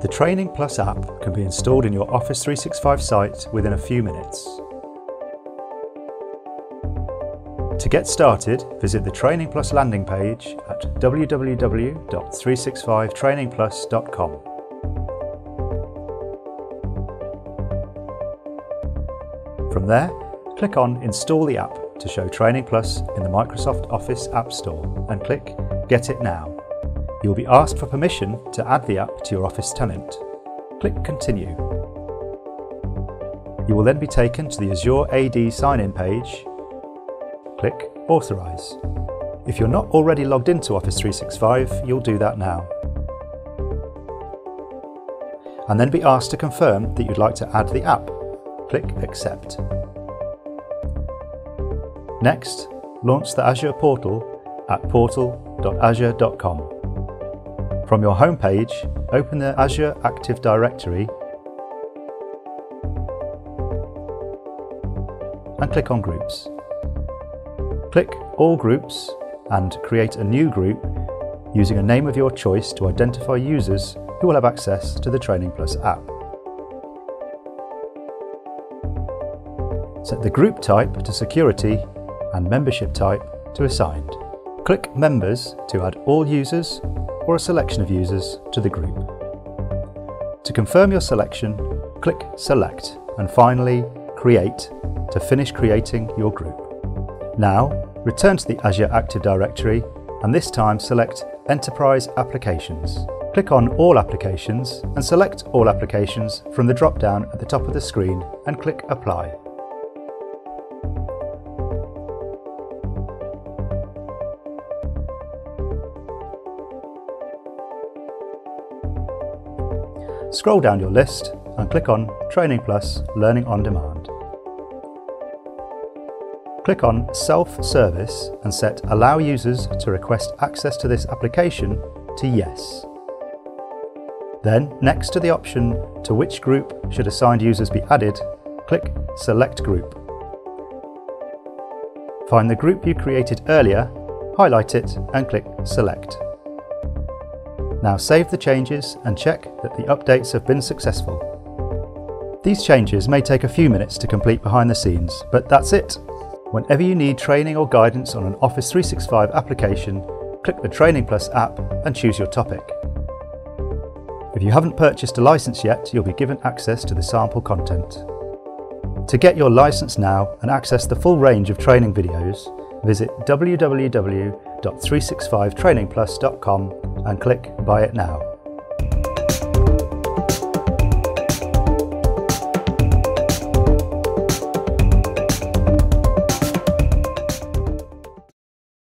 The Training Plus app can be installed in your Office 365 site within a few minutes. To get started, visit the Training Plus landing page at www.365trainingplus.com. From there, click on Install the app to show Training Plus in the Microsoft Office App Store and click Get it now. You'll be asked for permission to add the app to your Office tenant. Click Continue. You will then be taken to the Azure AD sign-in page. Click Authorize. If you're not already logged into Office 365, you'll do that now. And then be asked to confirm that you'd like to add the app. Click Accept. Next, launch the Azure portal at portal.azure.com. From your home page, open the Azure Active Directory and click on Groups. Click All Groups and create a new group using a name of your choice to identify users who will have access to the Training Plus app. Set the group type to security and membership type to assigned. Click Members to add all users or a selection of users to the group. To confirm your selection, click Select and finally Create to finish creating your group. Now, return to the Azure Active Directory and this time select Enterprise Applications. Click on All Applications and select All Applications from the drop-down at the top of the screen and click Apply. Scroll down your list and click on Training Plus Learning on Demand. Click on Self-Service and set Allow users to request access to this application to Yes. Then, next to the option to which group should assigned users be added, click Select Group. Find the group you created earlier, highlight it and click Select. Now save the changes and check that the updates have been successful. These changes may take a few minutes to complete behind the scenes, but that's it. Whenever you need training or guidance on an Office 365 application, click the Training Plus app and choose your topic. If you haven't purchased a license yet, you'll be given access to the sample content. To get your license now and access the full range of training videos, visit www.365trainingplus.com and click Buy It Now.